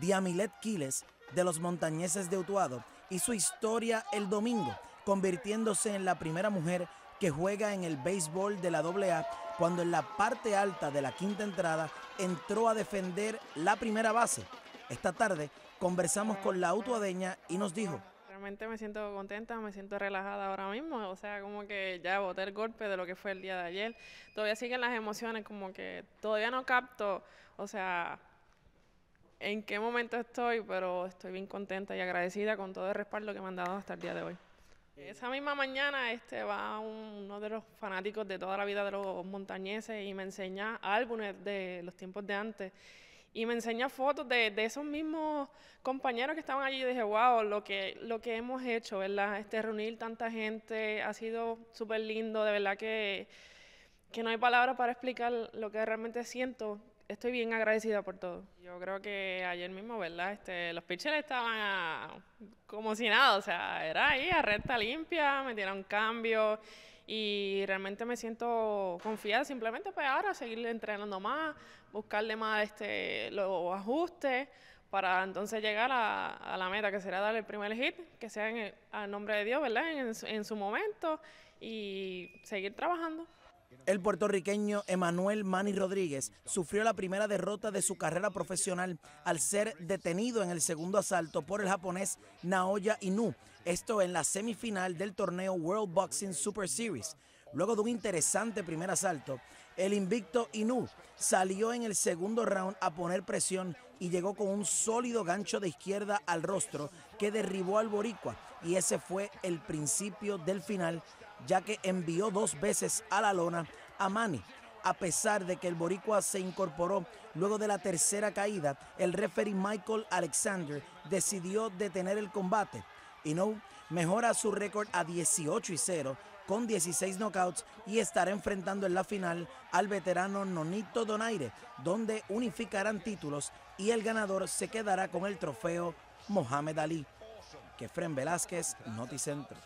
Diamilet Quiles de los montañeses de Utuado y su historia el domingo, convirtiéndose en la primera mujer que juega en el béisbol de la AA cuando en la parte alta de la quinta entrada entró a defender la primera base. Esta tarde conversamos con la utuadeña y nos dijo, Realmente me siento contenta, me siento relajada ahora mismo, o sea, como que ya boté el golpe de lo que fue el día de ayer. Todavía siguen las emociones, como que todavía no capto, o sea, en qué momento estoy, pero estoy bien contenta y agradecida con todo el respaldo que me han dado hasta el día de hoy. Esa misma mañana este, va uno de los fanáticos de toda la vida de los montañeses y me enseña álbumes de los tiempos de antes y me enseña fotos de, de, esos mismos compañeros que estaban allí y dije, wow, lo que, lo que hemos hecho, ¿verdad? Este, reunir tanta gente ha sido súper lindo, de verdad que, que no hay palabras para explicar lo que realmente siento estoy bien agradecida por todo. Yo creo que ayer mismo, ¿verdad? Este, los pitchers estaban como si nada, o sea, era ahí a recta limpia, metieron cambio y realmente me siento confiada simplemente pues ahora seguir entrenando más, buscarle más este, los ajustes para entonces llegar a, a, la meta que será dar el primer hit, que sea en el, nombre de Dios, ¿verdad? En, en su momento y seguir trabajando. El puertorriqueño Emanuel Manny Rodríguez sufrió la primera derrota de su carrera profesional al ser detenido en el segundo asalto por el japonés Naoya Inu, esto en la semifinal del torneo World Boxing Super Series. Luego de un interesante primer asalto, el invicto Inu salió en el segundo round a poner presión y llegó con un sólido gancho de izquierda al rostro que derribó al boricua y ese fue el principio del final ya que envió dos veces a la lona a Manny. A pesar de que el boricua se incorporó luego de la tercera caída, el referee Michael Alexander decidió detener el combate. Y no mejora su récord a 18 y 0 con 16 knockouts y estará enfrentando en la final al veterano Nonito Donaire, donde unificarán títulos y el ganador se quedará con el trofeo Mohamed Ali. Kefren Velázquez, Noticentro.